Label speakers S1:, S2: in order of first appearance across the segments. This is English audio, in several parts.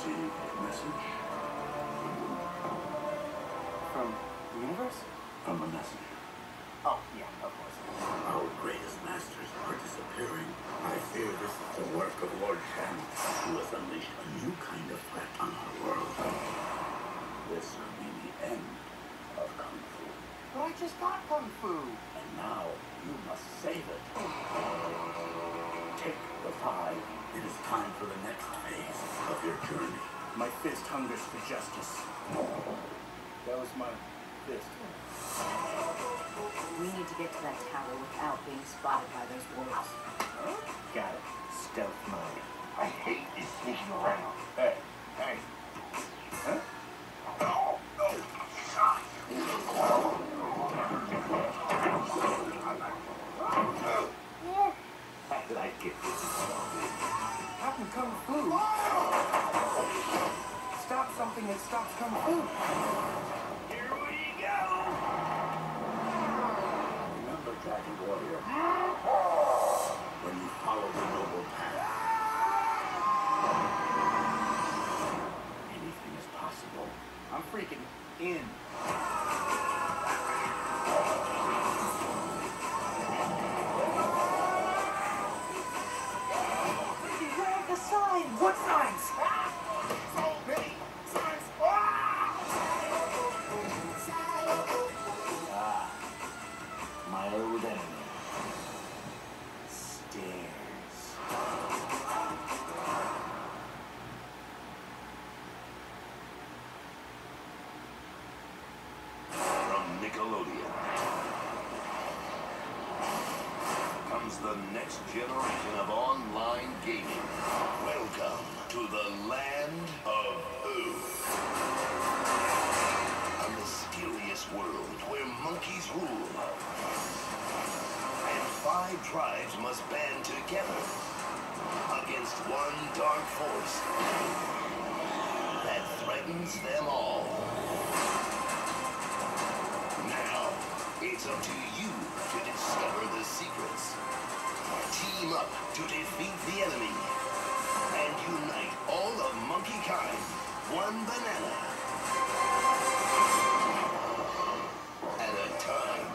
S1: I
S2: received a message
S1: From the universe?
S2: from a messenger.
S1: Oh, yeah, of course.
S2: Our greatest masters are disappearing. I fear this is the work of Lord Shen, who has unleashed a new kind of threat on our world. This will be the end of Kung Fu.
S1: But I just got Kung Fu.
S2: And now you must save it. Take the five. It is time for the next phase of your journey. My fist hungers for justice.
S1: That was my fist.
S3: We need to get to that tower without being spotted by those wolves.
S1: Got it. Stealth mode.
S2: I hate this sneaking around. Hey, hey. Huh? How did I get this started?
S1: Happened Stop something that stops Kung Fu.
S2: Here we go! Remember, Dragon Warrior, when you follow the noble path, anything is possible.
S1: I'm freaking in.
S4: The next generation of online gaming. Welcome to the land of Oo. A mysterious world where monkeys rule. And five tribes must band together against one dark force that threatens them all. Now, it's up to you to discover the secrets. Team up to defeat the enemy. And unite all of monkey kind. One banana. At a time.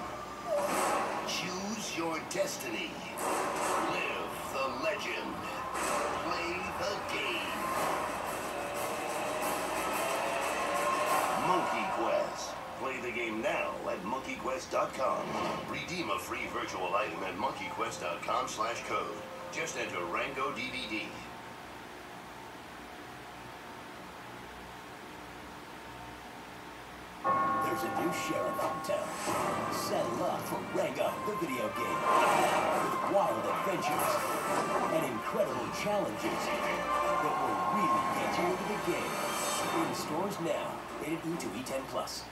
S4: Choose your destiny. Live the legend. Play the game. Monkey Quest. Play the game now at monkeyquest.com. Redeem a free virtual item at monkeyquest.com slash code. Just enter Rango DVD.
S5: There's a new sheriff in town. Settle up for Rango, the video game. With wild adventures and incredible challenges that will really get you into the game. In stores now. Rated E to E10 Plus.